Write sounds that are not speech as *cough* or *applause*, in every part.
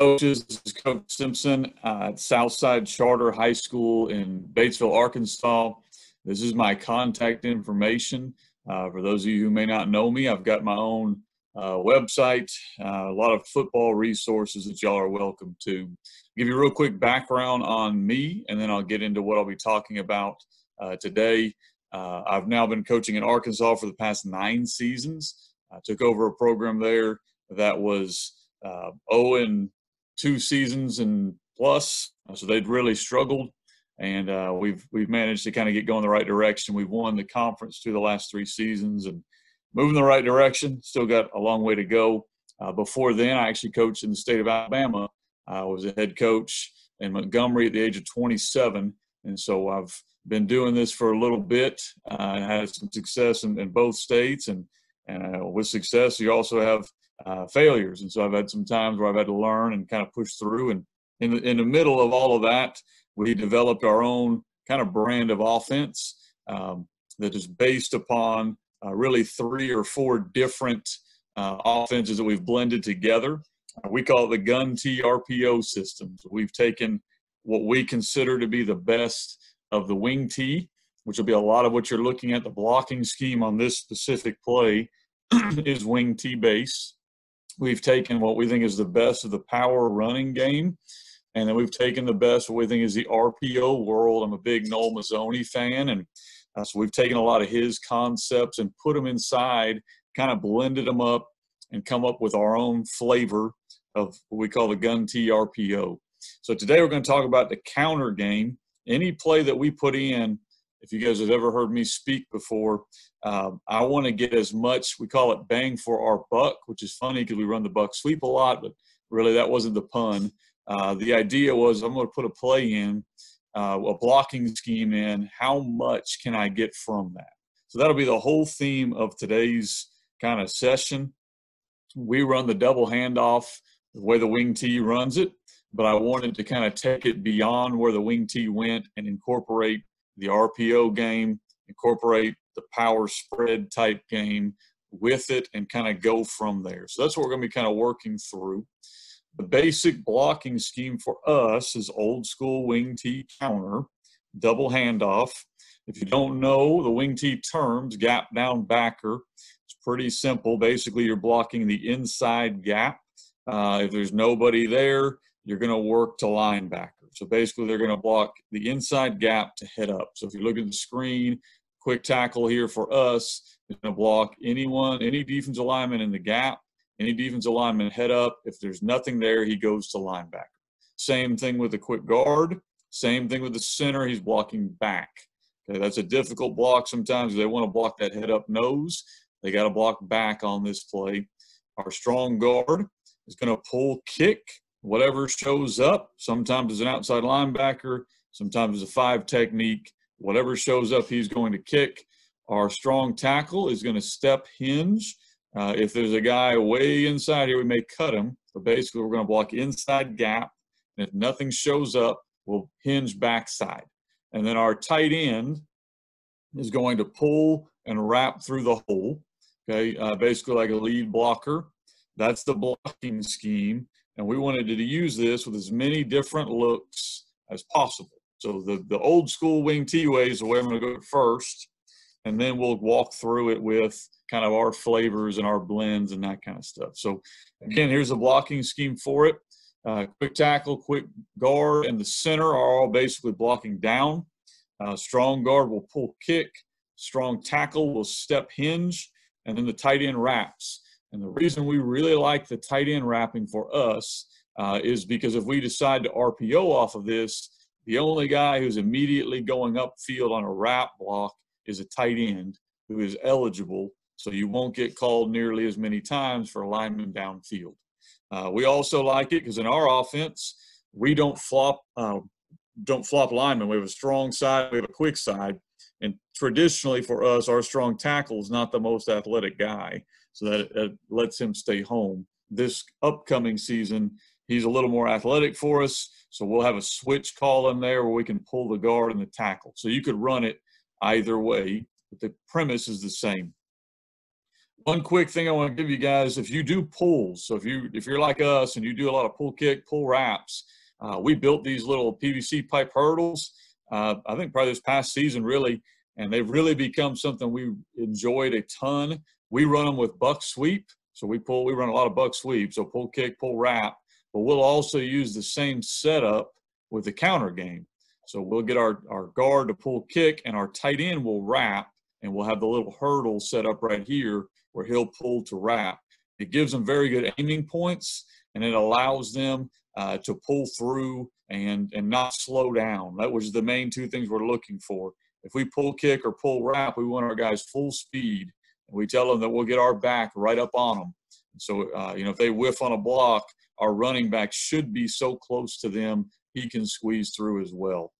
coaches. This is Coach Simpson at Southside Charter High School in Batesville, Arkansas. This is my contact information. Uh, for those of you who may not know me, I've got my own uh, website, uh, a lot of football resources that y'all are welcome to. Give you a real quick background on me, and then I'll get into what I'll be talking about uh, today. Uh, I've now been coaching in Arkansas for the past nine seasons. I took over a program there that was uh, 0 and two seasons and plus, so they'd really struggled. And uh, we've we've managed to kind of get going the right direction. We've won the conference through the last three seasons and moving the right direction. Still got a long way to go. Uh, before then, I actually coached in the state of Alabama. I was a head coach in Montgomery at the age of 27, and so I've been doing this for a little bit. Uh, I had some success in, in both states, and and uh, with success, you also have uh, failures. And so I've had some times where I've had to learn and kind of push through. And in the, in the middle of all of that, we developed our own kind of brand of offense um, that is based upon uh, really three or four different uh, offenses that we've blended together. We call it the gun TRPO RPO system. So we've taken what we consider to be the best of the wing T, which will be a lot of what you're looking at. The blocking scheme on this specific play *clears throat* is wing T base. We've taken what we think is the best of the power running game, and then we've taken the best what we think is the RPO world. I'm a big Noel Mazzone fan, and uh, so we've taken a lot of his concepts and put them inside, kind of blended them up, and come up with our own flavor of what we call the gun T RPO. So today we're going to talk about the counter game. Any play that we put in, if you guys have ever heard me speak before, um, I want to get as much, we call it bang for our buck, which is funny because we run the buck sweep a lot, but really that wasn't the pun. Uh, the idea was I'm going to put a play in, uh, a blocking scheme in. How much can I get from that? So that'll be the whole theme of today's kind of session. We run the double handoff the way the wing T runs it, but I wanted to kind of take it beyond where the wing T went and incorporate the RPO game, incorporate the power spread type game with it and kind of go from there. So that's what we're going to be kind of working through. The basic blocking scheme for us is old school wing T counter, double handoff. If you don't know the wing T terms, gap down backer, it's pretty simple. Basically, you're blocking the inside gap. Uh, if there's nobody there, you're going to work to linebacker. So basically, they're going to block the inside gap to head up. So if you look at the screen, quick tackle here for us is going to block anyone, any defensive lineman in the gap, any defensive lineman head up. If there's nothing there, he goes to linebacker. Same thing with the quick guard. Same thing with the center. He's blocking back. Okay, that's a difficult block sometimes. They want to block that head up nose. They got to block back on this play. Our strong guard is going to pull kick whatever shows up. Sometimes it's an outside linebacker. Sometimes it's a five technique whatever shows up, he's going to kick. Our strong tackle is going to step hinge. Uh, if there's a guy way inside here, we may cut him. But basically, we're going to block inside gap. And if nothing shows up, we'll hinge backside. And then our tight end is going to pull and wrap through the hole. Okay, uh, basically like a lead blocker. That's the blocking scheme. And we wanted to use this with as many different looks as possible. So the, the old school wing T way is the way I'm to go first. And then we'll walk through it with kind of our flavors and our blends and that kind of stuff. So again, here's a blocking scheme for it. Uh, quick tackle, quick guard, and the center are all basically blocking down. Uh, strong guard will pull kick. Strong tackle will step hinge. And then the tight end wraps. And the reason we really like the tight end wrapping for us uh, is because if we decide to RPO off of this, the only guy who's immediately going upfield on a wrap block is a tight end who is eligible, so you won't get called nearly as many times for a lineman downfield. Uh, we also like it because in our offense, we don't flop uh, don't flop linemen. We have a strong side, we have a quick side, and traditionally for us, our strong tackle is not the most athletic guy, so that it, it lets him stay home. This upcoming season, he's a little more athletic for us so we'll have a switch call in there where we can pull the guard and the tackle. So you could run it either way, but the premise is the same. one quick thing I want to give you guys: if you do pulls, so if you if you're like us and you do a lot of pull kick, pull wraps, uh, we built these little PVC pipe hurdles. Uh, I think probably this past season, really, and they've really become something we enjoyed a ton. We run them with buck sweep, so we pull. We run a lot of buck sweep, so pull kick, pull wrap, but we'll also use the same setup with the counter game. So we'll get our our guard to pull kick, and our tight end will wrap, and we'll have the little hurdle set up right here where he'll pull to wrap. It gives them very good aiming points, and it allows them uh, to pull through and and not slow down. That was the main two things we're looking for. If we pull kick or pull wrap, we want our guys full speed, we tell them that we'll get our back right up on them. So uh, you know if they whiff on a block, our running back should be so close to them he can squeeze through as well.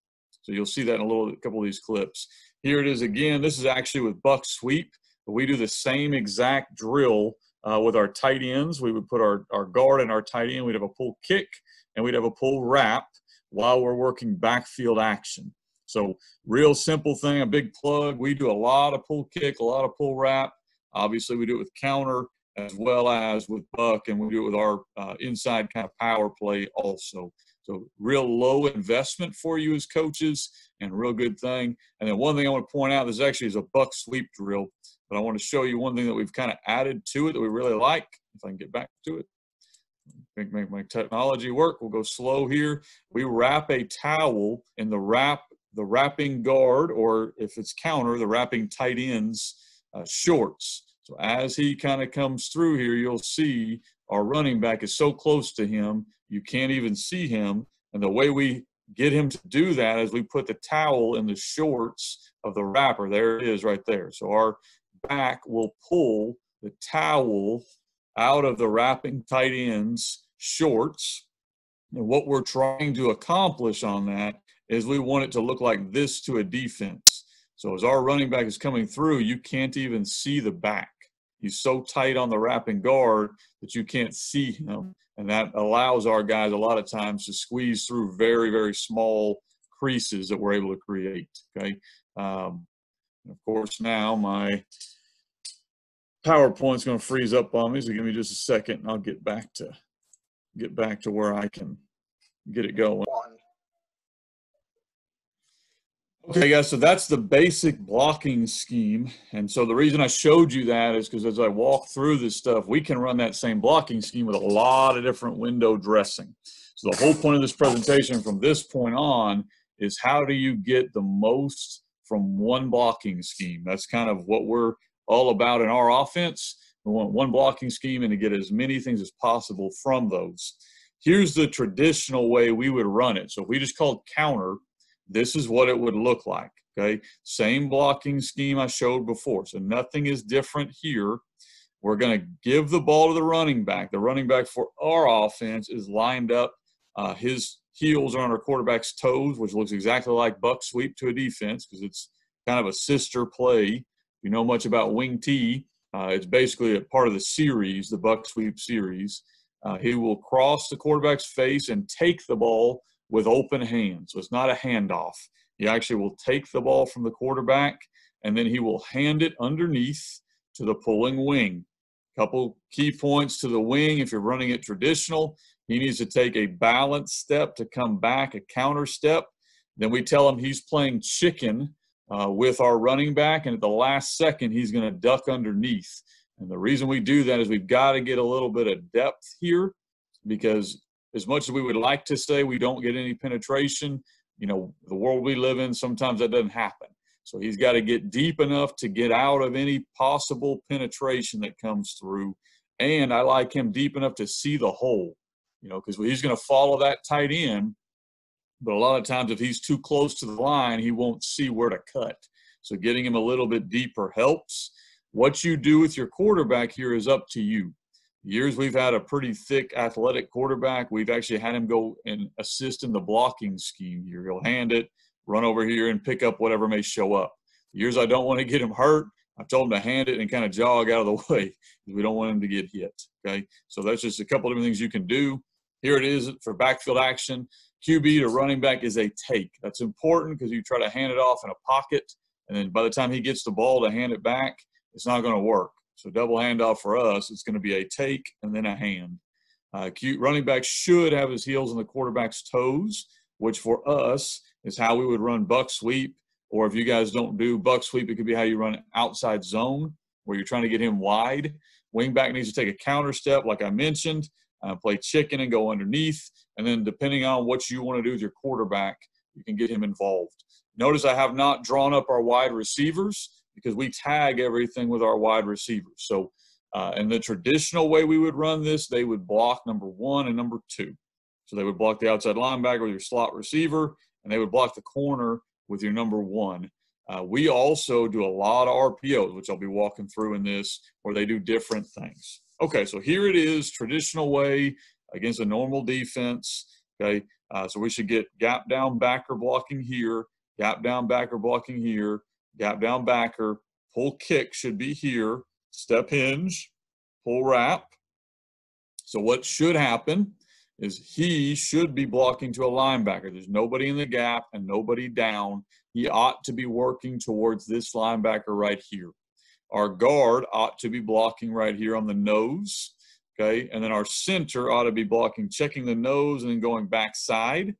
So you'll see that in a little a couple of these clips. Here it is again. This is actually with buck sweep. We do the same exact drill uh, with our tight ends. We would put our, our guard and our tight end. We'd have a pull kick and we'd have a pull wrap while we're working backfield action. So real simple thing, a big plug. We do a lot of pull kick, a lot of pull wrap. Obviously, we do it with counter as well as with buck, and we do it with our uh, inside kind of power play also. So real low investment for you as coaches and real good thing. And then one thing I want to point out, this actually is a buck sweep drill. But I want to show you one thing that we've kind of added to it that we really like. If I can get back to it. Make, make my technology work. We'll go slow here. We wrap a towel in the wrap, the wrapping guard, or if it's counter, the wrapping tight ends uh, shorts. So as he kind of comes through here, you'll see our running back is so close to him, you can't even see him. And the way we get him to do that is we put the towel in the shorts of the wrapper. There it is right there. So our back will pull the towel out of the wrapping tight ends shorts. And what we're trying to accomplish on that is we want it to look like this to a defense. So as our running back is coming through, you can't even see the back. He's so tight on the wrapping guard that you can't see him. And that allows our guys a lot of times to squeeze through very, very small creases that we're able to create. Okay. Um, of course, now my PowerPoint's going to freeze up on me, so give me just a second, and I'll get back to get back to where I can get it going. Okay, guys, so that's the basic blocking scheme. And so the reason I showed you that is because as I walk through this stuff, we can run that same blocking scheme with a lot of different window dressing. So the whole point of this presentation from this point on is how do you get the most from one blocking scheme. That's kind of what we're all about in our offense. We want one blocking scheme and to get as many things as possible from those. Here's the traditional way we would run it. So if we just called counter, this is what it would look like. Okay, same blocking scheme I showed before. So nothing is different here. We're going to give the ball to the running back. The running back for our offense is lined up. Uh, his heels are on our quarterback's toes, which looks exactly like buck sweep to a defense because it's kind of a sister play. If you know much about wing T, uh, it's basically a part of the series, the buck sweep series. Uh, he will cross the quarterback's face and take the ball with open hands. So it's not a handoff. He actually will take the ball from the quarterback and then he will hand it underneath to the pulling wing. Couple key points to the wing if you're running it traditional. He needs to take a balance step to come back, a counter step. Then we tell him he's playing chicken uh, with our running back, and at the last second, he's going to duck underneath. And the reason we do that is we've got to get a little bit of depth here because as much as we would like to say we don't get any penetration, you know, the world we live in, sometimes that doesn't happen. So he's got to get deep enough to get out of any possible penetration that comes through. And I like him deep enough to see the hole you know, because he's going to follow that tight end. But a lot of times, if he's too close to the line, he won't see where to cut. So getting him a little bit deeper helps. What you do with your quarterback here is up to you. Years we've had a pretty thick athletic quarterback. We've actually had him go and assist in the blocking scheme here. He'll hand it, run over here, and pick up whatever may show up. Years I don't want to *laughs* get him hurt. I've told him to hand it and kind of jog out of the *laughs* way because we don't want him to get hit. Okay, so that's just a couple different things you can do. Here it is for backfield action. QB to running back is a take. That's important because you try to hand it off in a pocket, and then by the time he gets the ball to hand it back, it's not going to work. So double handoff for us, it's going to be a take and then a hand. Uh, cute running back should have his heels on the quarterback's toes, which for us is how we would run buck sweep. Or if you guys don't do buck sweep, it could be how you run outside zone, where you're trying to get him wide. Wingback needs to take a counter step, like I mentioned, uh, play chicken and go underneath. And then, depending on what you want to do with your quarterback, you can get him involved. Notice I have not drawn up our wide receivers because we tag everything with our wide receivers. So, uh, in the traditional way we would run this, they would block number one and number two. So they would block the outside linebacker with your slot receiver, and they would block the corner with your number one. Uh, we also do a lot of RPOs, which I'll be walking through in this, where they do different things. Okay, so here it is, traditional way against a normal defense. Okay, uh, so we should get gap down backer blocking here, gap down backer blocking here, gap down backer, pull kick should be here, step hinge, pull wrap. So what should happen is he should be blocking to a linebacker. There's nobody in the gap and nobody down. He ought to be working towards this linebacker right here. Our guard ought to be blocking right here on the nose. Okay. And then our center ought to be blocking, checking the nose and then going backside.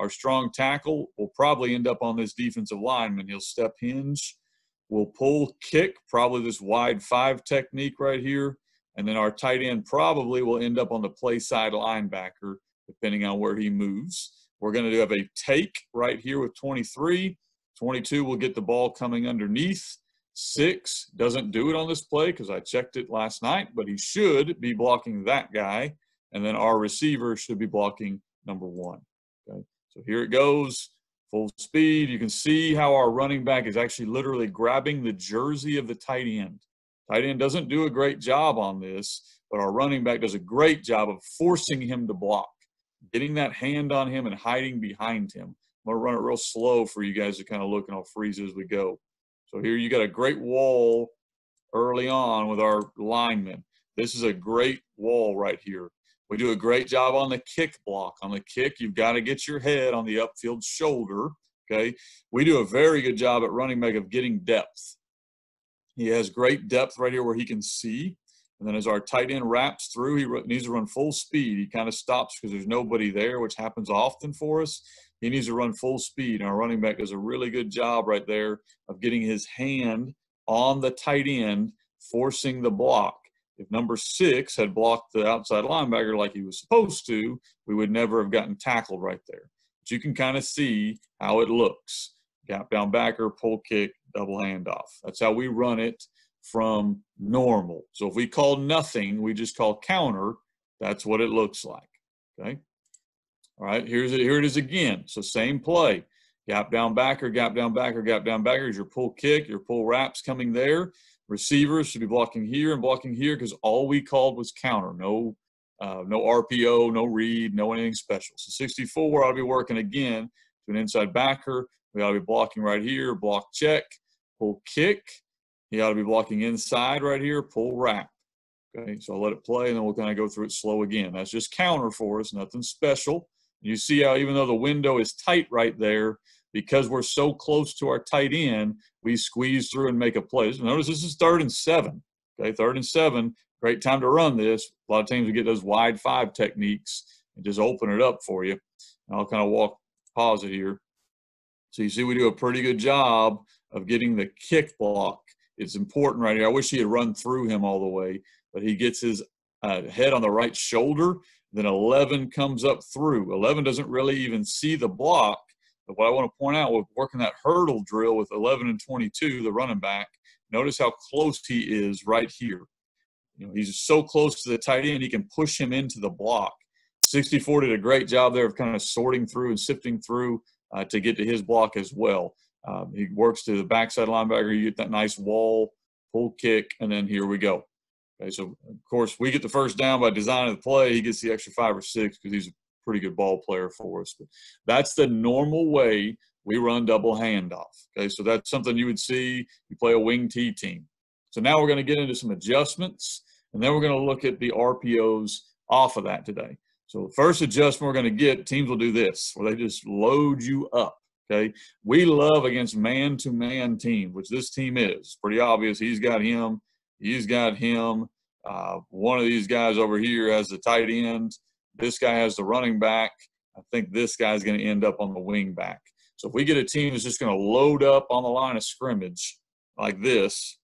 Our strong tackle will probably end up on this defensive lineman. He'll step hinge. We'll pull kick, probably this wide five technique right here. And then our tight end probably will end up on the play side linebacker, depending on where he moves. We're going to have a take right here with 23. 22 will get the ball coming underneath. Six doesn't do it on this play because I checked it last night, but he should be blocking that guy. And then our receiver should be blocking number one. So here it goes, full speed. You can see how our running back is actually literally grabbing the jersey of the tight end. Tight end doesn't do a great job on this, but our running back does a great job of forcing him to block, getting that hand on him and hiding behind him. I'm going to run it real slow for you guys to kind of look and I'll freeze as we go. So here you got a great wall early on with our linemen. This is a great wall right here. We do a great job on the kick block. On the kick, you've got to get your head on the upfield shoulder. Okay. We do a very good job at running back of getting depth. He has great depth right here where he can see. And then as our tight end wraps through, he needs to run full speed. He kind of stops because there's nobody there, which happens often for us. He needs to run full speed. Our running back does a really good job right there of getting his hand on the tight end, forcing the block. If number six had blocked the outside linebacker like he was supposed to, we would never have gotten tackled right there. But you can kind of see how it looks. Gap down backer, pull kick, double handoff. That's how we run it from normal. So if we call nothing, we just call counter. That's what it looks like. Okay. All right. Here's it. Here it is again. So same play. Gap down backer, gap down backer, gap down backer is your pull kick, your pull wraps coming there. Receivers should be blocking here and blocking here because all we called was counter. No, uh, no RPO, no read, no anything special. So 64 I'll be working again to an inside backer. We ought to be blocking right here, block check, pull kick. He ought to be blocking inside right here, pull wrap. Okay, so I'll let it play and then we'll kind of go through it slow again. That's just counter for us, nothing special. You see how even though the window is tight right there, because we're so close to our tight end, we squeeze through and make a play. Notice this is third and seven. Okay, third and seven, great time to run this. A lot of teams we get those wide five techniques and just open it up for you. And I'll kind of walk, pause it here. So you see we do a pretty good job of getting the kick block. It's important right here. I wish he had run through him all the way, but he gets his uh, head on the right shoulder. Then 11 comes up through. 11 doesn't really even see the block. But what I want to point out with working that hurdle drill with 11 and 22, the running back, notice how close he is right here. You know, he's so close to the tight end, he can push him into the block. 64 did a great job there of kind of sorting through and sifting through uh, to get to his block as well. Um, he works to the backside linebacker. You get that nice wall, pull kick, and then here we go. Okay, so of course we get the first down by design of the play. He gets the extra five or six because he's pretty good ball player for us. But that's the normal way we run double handoff. Okay, so that's something you would see. You play a wing T team. So now we're going to get into some adjustments, and then we're going to look at the RPOs off of that today. So the first adjustment we're going to get, teams will do this, where they just load you up. Okay. We love against man to man team, which this team is. Pretty obvious. He's got him. He's got him. Uh, one of these guys over here has the tight end. This guy has the running back. I think this guy's going to end up on the wing back. So if we get a team that's just going to load up on the line of scrimmage like this,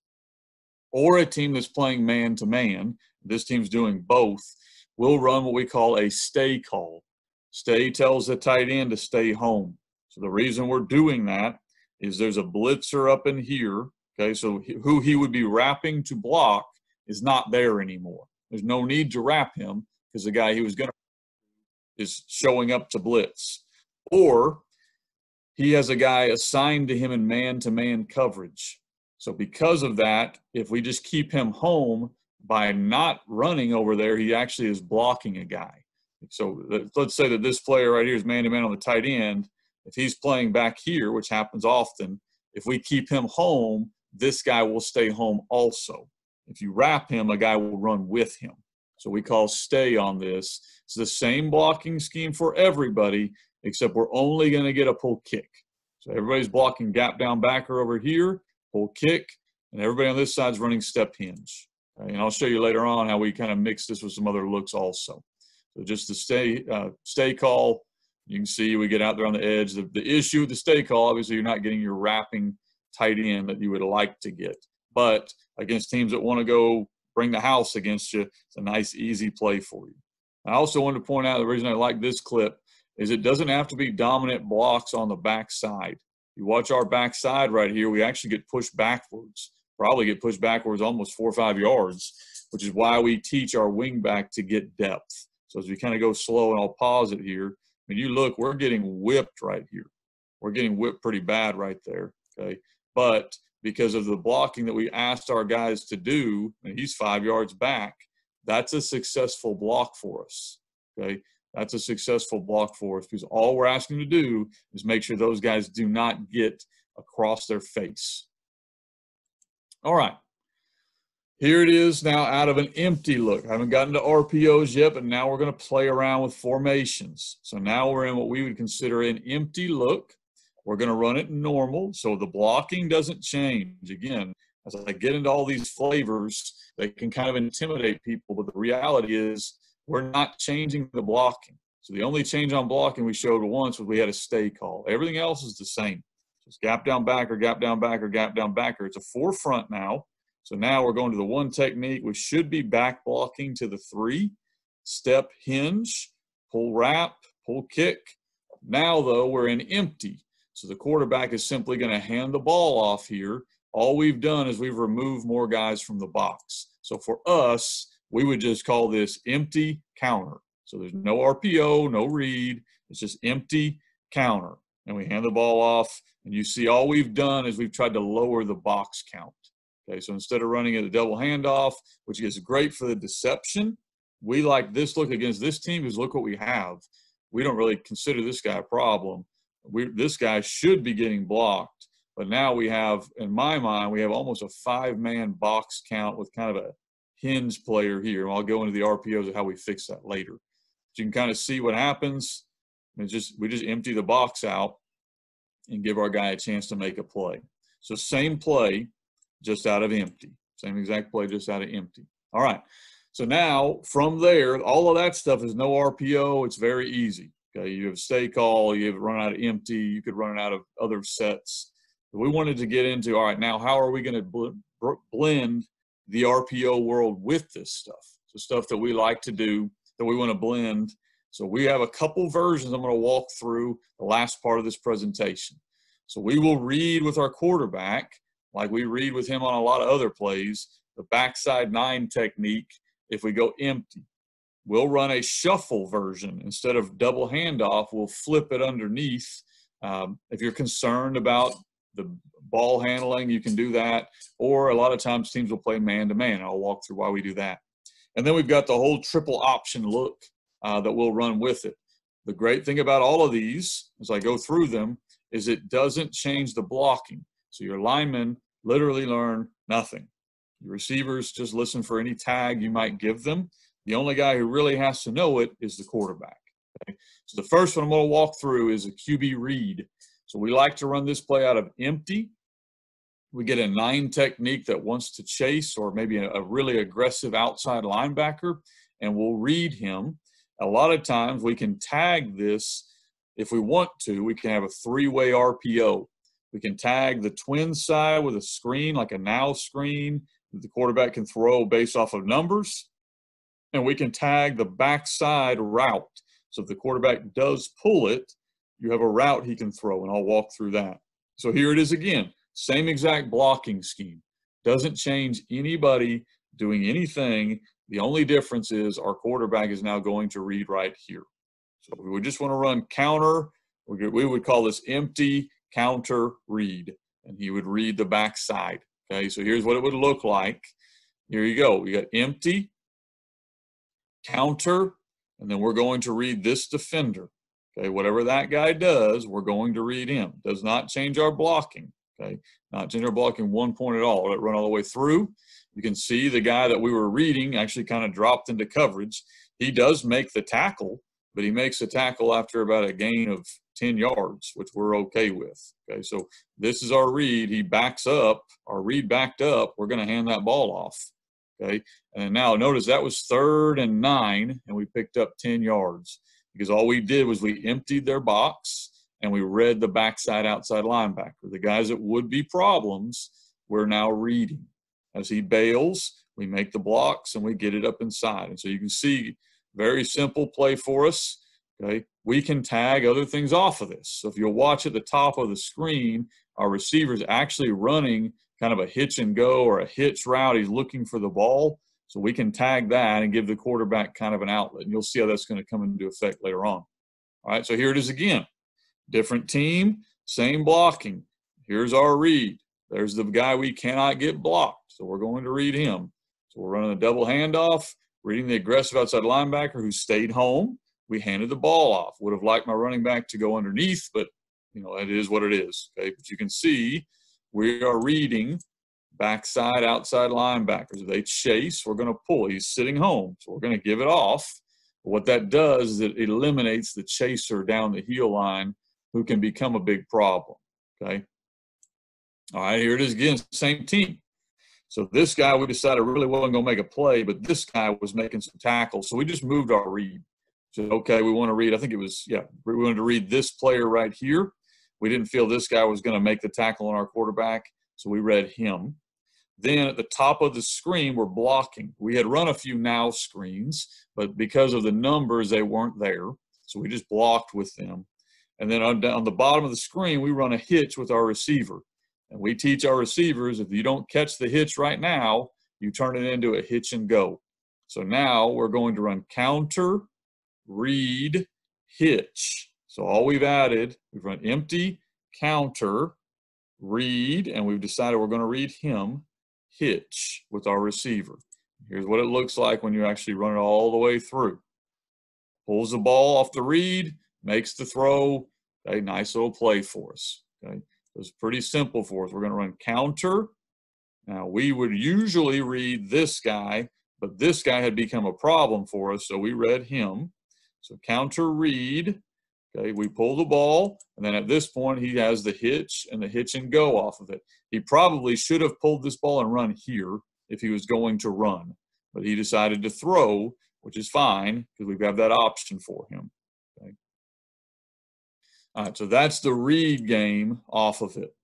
or a team that's playing man to man, this team's doing both, we'll run what we call a stay call. Stay tells the tight end to stay home. So the reason we're doing that is there's a blitzer up in here. Okay, so who he would be wrapping to block is not there anymore. There's no need to wrap him because the guy he was going to is showing up to blitz. Or he has a guy assigned to him in man to man coverage. So, because of that, if we just keep him home by not running over there, he actually is blocking a guy. So, let's say that this player right here is man to man on the tight end. If he's playing back here, which happens often, if we keep him home, this guy will stay home also. If you wrap him, a guy will run with him. So we call stay on this. It's the same blocking scheme for everybody, except we're only going to get a pull kick. So everybody's blocking gap down backer over here, pull kick, and everybody on this side is running step hinge. Okay? And I'll show you later on how we kind of mix this with some other looks also. So just the stay uh, stay call, you can see we get out there on the edge. The, the issue with the stay call, obviously, you're not getting your wrapping tight end that you would like to get. But against teams that want to go bring the house against you, it's a nice, easy play for you. I also wanted to point out the reason I like this clip is it doesn't have to be dominant blocks on the backside. You watch our backside right here, we actually get pushed backwards, probably get pushed backwards almost four or five yards, which is why we teach our wing back to get depth. So as we kind of go slow, and I'll pause it here, when you look, we're getting whipped right here. We're getting whipped pretty bad right there, okay? But because of the blocking that we asked our guys to do, and he's five yards back, that's a successful block for us, okay? That's a successful block for us because all we're asking to do is make sure those guys do not get across their face. All right. Here it is now out of an empty look. I haven't gotten to RPOs yet, but now we're going to play around with formations. So now we're in what we would consider an empty look. We're going to run it normal, so the blocking doesn't change. Again, as I get into all these flavors, they can kind of intimidate people, but the reality is we're not changing the blocking. So the only change on blocking we showed once was we had a stay call. Everything else is the same. Just gap down backer, gap down backer, gap down backer. It's a four front now. So now we're going to the one technique, which should be back blocking to the three, step hinge, pull wrap, pull kick. Now though, we're in empty. So the quarterback is simply going to hand the ball off here. All we've done is we've removed more guys from the box. So for us, we would just call this empty counter. So there's no RPO, no read. It's just empty counter. And we hand the ball off. And you see all we've done is we've tried to lower the box count. Okay, so instead of running a double handoff, which is great for the deception, we like this look against this team because look what we have. We don't really consider this guy a problem. We, this guy should be getting blocked, but now we have, in my mind, we have almost a five-man box count with kind of a hinge player here. I'll go into the RPOs of how we fix that later. But you can kind of see what happens. And just we just empty the box out and give our guy a chance to make a play. So same play, just out of empty. Same exact play, just out of empty. All right. So now from there, all of that stuff is no RPO. It's very easy. Okay. You have stay call, you have run out of empty, you could run out of other sets. We wanted to get into all right, now how are we going to bl- blend the RPO world with this stuff. So stuff that we like to do that we want to blend. So we have a couple versions I'm going to walk through the last part of this presentation. So we will read with our quarterback, like we read with him on a lot of other plays, the backside nine technique if we go empty. We'll run a shuffle version. Instead of double handoff, we'll flip it underneath. Um, if you're concerned about the ball handling, you can do that. Or a lot of times teams will play man to man. I'll walk through why we do that. And then we've got the whole triple option look uh, that we'll run with it. The great thing about all of these, as I go through them, is it doesn't change the blocking. So your linemen literally learn nothing. Your receivers just listen for any tag you might give them. The only guy who really has to know it is the quarterback. Okay? So the first one I'm going to walk through is a QB read. So we like to run this play out of empty we get a nine technique that wants to chase or maybe a, a really aggressive outside linebacker, and we'll read him. A lot of times we can tag this if we want to. We can have a three way RPO. We can tag the twin side with a screen, like a now screen that the quarterback can throw based off of numbers. And we can tag the backside route. So if the quarterback does pull it, you have a route he can throw, and I'll walk through that. So here it is again. Same exact blocking scheme. Doesn't change anybody doing anything. The only difference is our quarterback is now going to read right here. So we would just want to run counter. We would call this empty counter read, and he would read the backside. Okay, so here's what it would look like. Here you go. We got empty, counter, and then we're going to read this defender. Okay, whatever that guy does, we're going to read him. Does not change our blocking. Okay, not change our blocking one point at all. Let it run all the way through. You can see the guy that we were reading actually kind of dropped into coverage. He does make the tackle, but he makes the tackle after about a gain of 10 yards, which we're okay with. Okay, so this is our read. He backs up, our read backed up. We're going to hand that ball off. Okay, and now notice that was third and nine, and we picked up 10 yards because all we did was we emptied their box and we read the backside outside linebacker. The guys that would be problems, we're now reading. As he bails, we make the blocks and we get it up inside. And so you can see, very simple play for us. Okay, we can tag other things off of this. So if you'll watch at the top of the screen, our receiver's actually running kind of a hitch and go or a hitch route. He's looking for the ball. So we can tag that and give the quarterback kind of an outlet. And you'll see how that's going to come into effect later on. All right, so here it is again. Different team, same blocking. Here's our read. There's the guy we cannot get blocked. So we're going to read him. So we're running a double handoff, reading the aggressive outside linebacker who stayed home. We handed the ball off. Would have liked my running back to go underneath, but you know, it is what it is. Okay. But you can see we are reading backside, outside linebackers. If they chase, we're going to pull. He's sitting home, so we're going to give it off. What that does is it eliminates the chaser down the heel line who can become a big problem. Okay. All right, here it is again, same team. So this guy, we decided really wasn't going to make a play, but this guy was making some tackles. So we just moved our read. So, okay, we want to read, I think it was, yeah, we wanted to read this player right here. We didn't feel this guy was going to make the tackle on our quarterback, so we read him. Then at the top of the screen, we're blocking. We had run a few now screens, but because of the numbers, they weren't there. So we just blocked with them. And then on, on the bottom of the screen, we run a hitch with our receiver. And we teach our receivers if you don't catch the hitch right now, you turn it into a hitch and go. So now we're going to run counter, read, hitch. So all we've added, we've run empty, counter, read, and we've decided we're going to read him, hitch with our receiver. Here's what it looks like when you actually run it all the way through. Pulls the ball off the read, makes the throw. A nice little play for us. Okay, so it's pretty simple for us. We're going to run counter. Now we would usually read this guy, but this guy had become a problem for us, so we read him. So counter read. Okay, we pull the ball, and then at this point he has the hitch and the hitch and go off of it. He probably should have pulled this ball and run here if he was going to run, but he decided to throw, which is fine because we have that option for him. Okay. All right, so that's the read game off of it.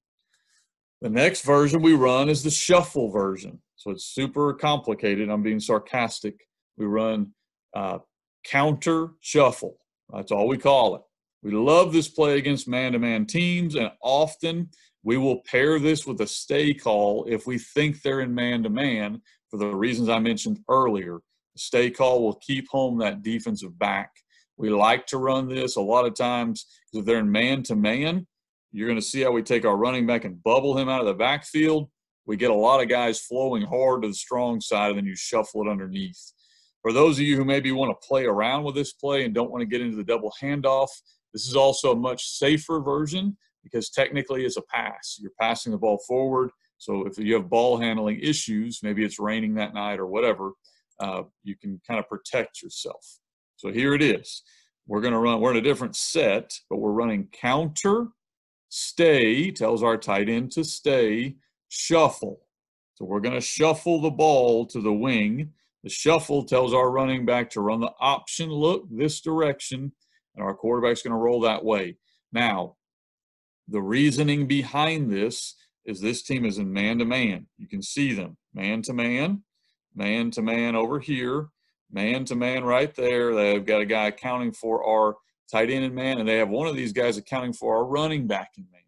The next version we run is the shuffle version. So it's super complicated. I'm being sarcastic. We run uh, counter shuffle. That's all we call it. We love this play against man to man teams, and often we will pair this with a stay call if we think they're in man to man for the reasons I mentioned earlier. The stay call will keep home that defensive back. We like to run this a lot of times because if they're in man to man, you're going to see how we take our running back and bubble him out of the backfield. We get a lot of guys flowing hard to the strong side, and then you shuffle it underneath. For those of you who maybe want to play around with this play and don't want to get into the double handoff, this is also a much safer version because technically it's a pass. You're passing the ball forward. So if you have ball handling issues, maybe it's raining that night or whatever, uh, you can kind of protect yourself. So here it is. We're going to run, we're in a different set, but we're running counter, stay, tells our tight end to stay, shuffle. So we're going to shuffle the ball to the wing. The shuffle tells our running back to run the option look this direction, and our quarterback's going to roll that way. Now, the reasoning behind this is this team is in man to man. You can see them man to man, man to man over here, man to man right there. They've got a guy accounting for our tight end and man, and they have one of these guys accounting for our running back and man.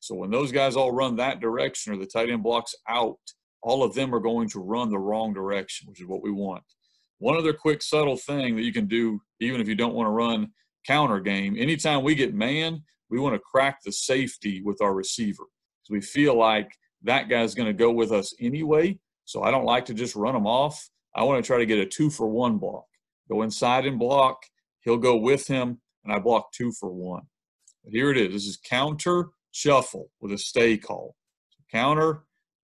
So when those guys all run that direction or the tight end blocks out, all of them are going to run the wrong direction, which is what we want. One other quick subtle thing that you can do, even if you don't want to run counter game, anytime we get man, we want to crack the safety with our receiver. Because we feel like that guy's going to go with us anyway. So I don't like to just run him off. I want to try to get a two for one block. Go inside and block. He'll go with him, and I block two for one. But here it is. This is counter shuffle with a stay call. Counter,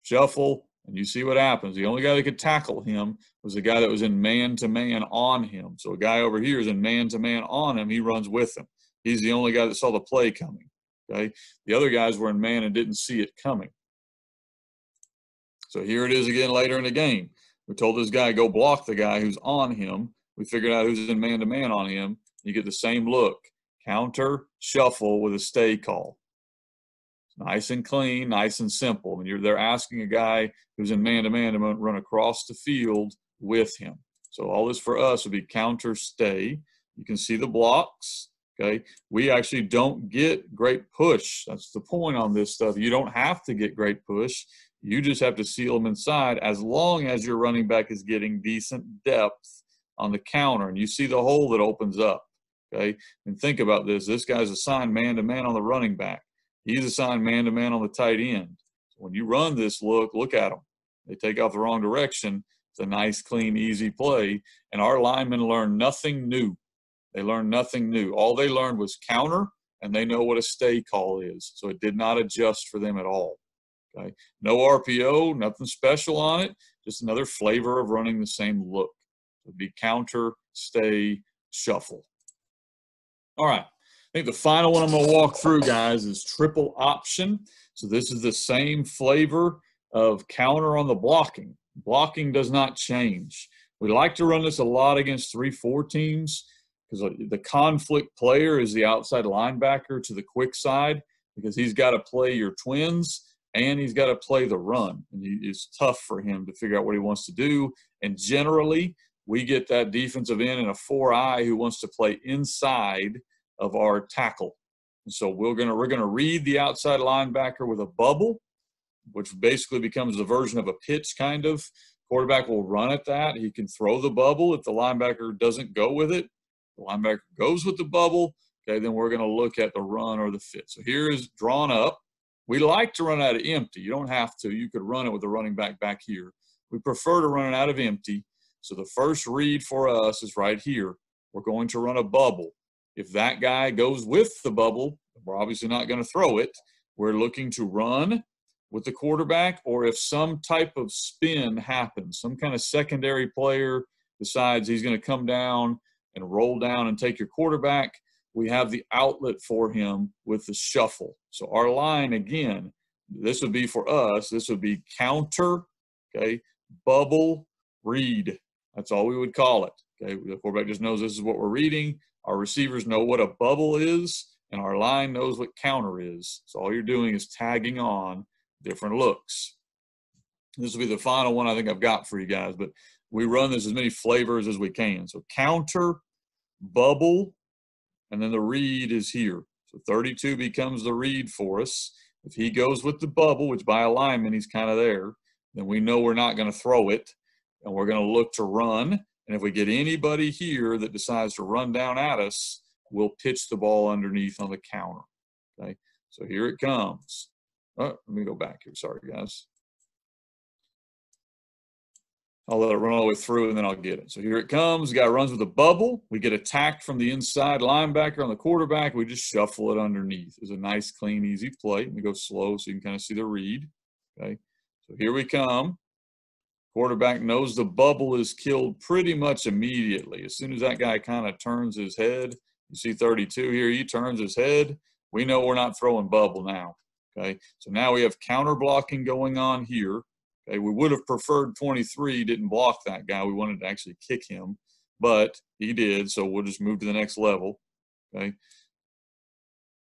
shuffle, and you see what happens. The only guy that could tackle him was the guy that was in man to man on him. So a guy over here is in man to man on him. He runs with him. He's the only guy that saw the play coming. Okay. The other guys were in man and didn't see it coming. So here it is again later in the game. We told this guy go block the guy who's on him. We figured out who's in man to man on him. You get the same look. Counter, shuffle with a stay call. Nice and clean, nice and simple. And you're they're asking a guy who's in man to man to run across the field with him. So all this for us would be counter stay. You can see the blocks. Okay. We actually don't get great push. That's the point on this stuff. You don't have to get great push. You just have to seal them inside as long as your running back is getting decent depth on the counter and you see the hole that opens up. Okay. And think about this. This guy's assigned man to man on the running back. He's assigned man to man on the tight end. So when you run this look, look at them. They take off the wrong direction. It's a nice, clean, easy play. And our linemen learn nothing new. They learned nothing new. All they learned was counter, and they know what a stay call is. So it did not adjust for them at all. Okay. No RPO, nothing special on it, just another flavor of running the same look. It would be counter, stay, shuffle. All right. I think the final one I'm going to walk through, guys, is triple option. So this is the same flavor of counter on the blocking. Blocking does not change. We like to run this a lot against 3-4 teams because the conflict player is the outside linebacker to the quick side because he's got to play your twins and he's got to play the run. And it's tough for him to figure out what he wants to do. And generally, we get that defensive end in a four eye who wants to play inside of our tackle. And so we're gonna we're gonna read the outside linebacker with a bubble, which basically becomes the version of a pitch kind of. Quarterback will run at that. He can throw the bubble if the linebacker doesn't go with it. The linebacker goes with the bubble. Okay, then we're going to look at the run or the fit. So here is drawn up. We like to run out of empty. You don't have to. You could run it with the running back back here. We prefer to run it out of empty. So the first read for us is right here. We're going to run a bubble. If that guy goes with the bubble, we're obviously not going to throw it. We're looking to run with the quarterback, or if some type of spin happens, some kind of secondary player decides he's going to come down and roll down and take your quarterback, we have the outlet for him with the shuffle. So our line again, this would be for us, this would be counter, okay, bubble, read. That's all we would call it. Okay, the quarterback just knows this is what we're reading. Our receivers know what a bubble is, and our line knows what counter is. So all you're doing is tagging on different looks. This will be the final one I think I've got for you guys, but we run this as many flavors as we can. So counter, bubble, and then the read is here. So 32 becomes the read for us. If he goes with the bubble, which by alignment he's kind of there, then we know we're not going to throw it, and we're going to look to run. And if we get anybody here that decides to run down at us, we'll pitch the ball underneath on the counter. Okay, so here it comes. Oh, let me go back here. Sorry, guys. I'll let it run all the way through and then I'll get it. So here it comes. The guy runs with a bubble. We get attacked from the inside linebacker on the quarterback. We just shuffle it underneath. It's a nice, clean, easy play. Me go slow so you can kind of see the read. Okay. So here we come. Quarterback knows the bubble is killed pretty much immediately. As soon as that guy kind of turns his head, you see 32 here, he turns his head. We know we're not throwing bubble now. Okay, so now we have counter blocking going on here. Okay, we would have preferred 23 didn't block that guy. We wanted to actually kick him, but he did. So we'll just move to the next level. Okay.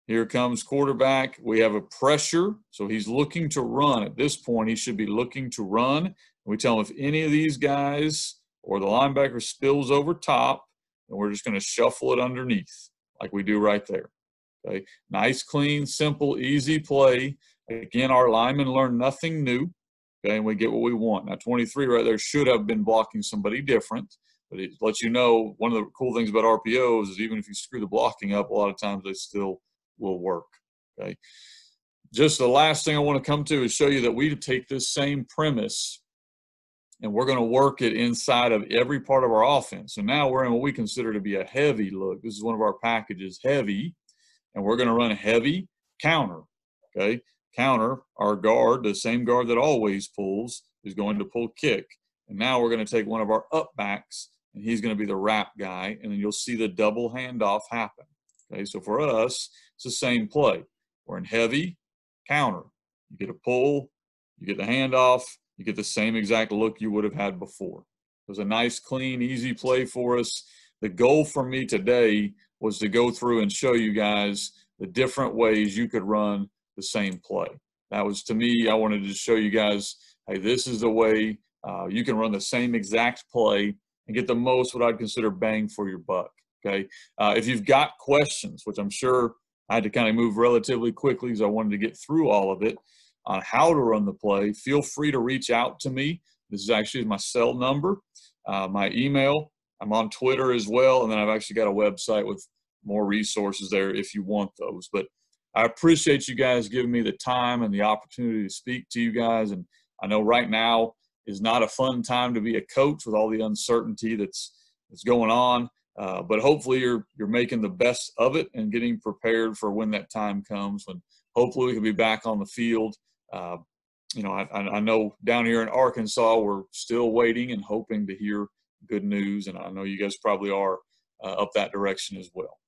Here comes quarterback. We have a pressure. So he's looking to run. At this point, he should be looking to run. We tell them if any of these guys or the linebacker spills over top, and we're just going to shuffle it underneath like we do right there. Okay. Nice, clean, simple, easy play. Again, our linemen learn nothing new. Okay, and we get what we want. Now, 23 right there should have been blocking somebody different, but it lets you know one of the cool things about RPOs is even if you screw the blocking up, a lot of times they still will work. Okay. Just the last thing I want to come to is show you that we take this same premise and we're going to work it inside of every part of our offense. So now we're in what we consider to be a heavy look. This is one of our packages, heavy, and we're going to run a heavy counter. Okay counter, our guard, the same guard that always pulls, is going to pull kick. And now we're going to take one of our up backs, and he's going to be the wrap guy, and then you'll see the double handoff happen. Okay, so for us, it's the same play. We're in heavy, counter. You get a pull, you get the handoff, you get the same exact look you would have had before. It was a nice, clean, easy play for us. The goal for me today was to go through and show you guys the different ways you could run the same play. That was to me, I wanted to show you guys, hey, this is the way uh, you can run the same exact play and get the most what I'd consider bang for your buck. Okay. Uh, if you've got questions, which I'm sure I had to kind of move relatively quickly because I wanted to get through all of it on how to run the play, feel free to reach out to me. This is actually my cell number, uh, my email. I'm on Twitter as well. And then I've actually got a website with more resources there if you want those. But I appreciate you guys giving me the time and the opportunity to speak to you guys. And I know right now is not a fun time to be a coach with all the uncertainty that's that's going on. Uh, but hopefully you're you're making the best of it and getting prepared for when that time comes. When hopefully we can be back on the field. Uh, you know, I, I know down here in Arkansas we're still waiting and hoping to hear good news, and I know you guys probably are uh, up that direction as well.